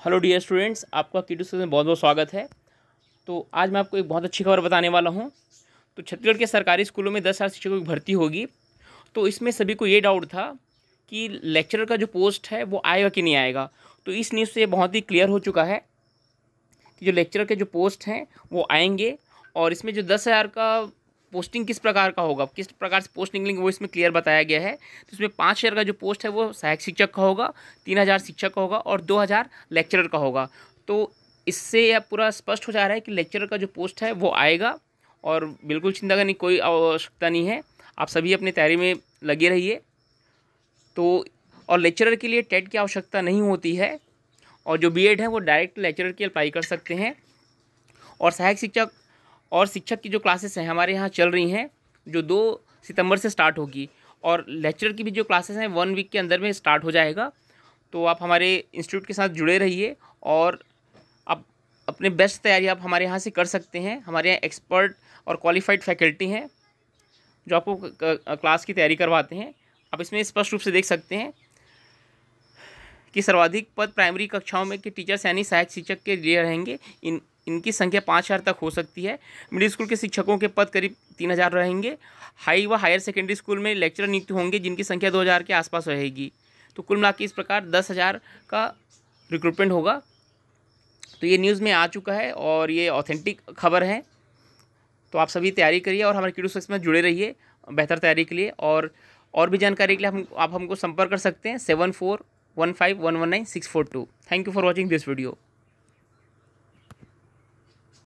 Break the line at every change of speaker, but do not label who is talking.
Hello dear students, आपका कीटू में बहुत बहुत स्वागत है। तो आज मैं आपको एक बहुत अच्छी खबर बताने वाला हूँ। तो छत्तीसगढ़ के सरकारी स्कूलों में दस हज़ार शिक्षकों की भर्ती होगी। तो इसमें सभी को ये डाउट था कि लेक्चरर का जो पोस्ट है, वो आएगा कि नहीं आएगा? तो इस न्यूज़ से बहुत ही क्लियर हो चुका है कि जो लेक्चरर के जो पोस्ट हैं, वो आएँगे। और इसमें जो दस हज़ार का पोस्टिंग किस प्रकार का होगा? किस प्रकार से पोस्ट निकलेंगे वो इसमें क्लियर बताया गया है? तो इसमें पाँच हज़ार का जो पोस्ट है वो सहायक शिक्षक का होगा, तीन हज़ार शिक्षक का होगा और दो हज़ार लेक्चरर का होगा। तो इससे यह पूरा स्पष्ट हो जा रहा है कि लेक्चरर का जो पोस्ट है वो आएगा और बिल्कुल चिंता करने की कोई आवश्यकता नहीं है। आप सभी अपनी तैयारी में लगे रहिए। तो और लेक्चरर के लिए टेट की आवश्यकता नहीं होती है और जो बी है वो डायरेक्ट लेक्चरर की अप्लाई कर सकते हैं। और सहायक शिक्षक और शिक्षक की जो क्लासेस हैं, हमारे यहाँ चल रही हैं, जो दो सितंबर से स्टार्ट होगी। और लेक्चर की भी जो क्लासेस हैं, वन वीक के अंदर में स्टार्ट हो जाएगा। तो आप हमारे इंस्टीट्यूट के साथ जुड़े रहिए और आप अपने बेस्ट तैयारी आप हमारे यहाँ से कर सकते हैं। हमारे यहाँ एक्सपर्ट और क्वालिफाइड फैकल्टी हैं, जो आपको क्लास की तैयारी करवाते हैं। आप इसमें स्पष्ट रूप से देख सकते हैं कि सर्वाधिक पद प्राइमरी कक्षाओं में के टीचर्स यानी सहायक शिक्षक के लिए रहेंगे। इन इनकी संख्या पाँच हज़ार तक हो सकती है। मिडिल स्कूल के शिक्षकों के पद करीब तीन हज़ार रहेंगे। हाई व हायर सेकेंडरी स्कूल में लेक्चरर नियुक्त होंगे, जिनकी संख्या दो हज़ार के आसपास रहेगी। तो कुल मिला इस प्रकार दस हज़ार का रिक्रूटमेंट होगा। तो ये न्यूज़ में आ चुका है और ये ऑथेंटिक खबर है। तो आप सभी तैयारी करिए और हमारे कीडू में जुड़े रहिए बेहतर तैयारी के लिए। और और भी जानकारी के लिए हम, आप हमको संपर्क कर सकते हैं seven four one five one one nine six four two thank you for watching this video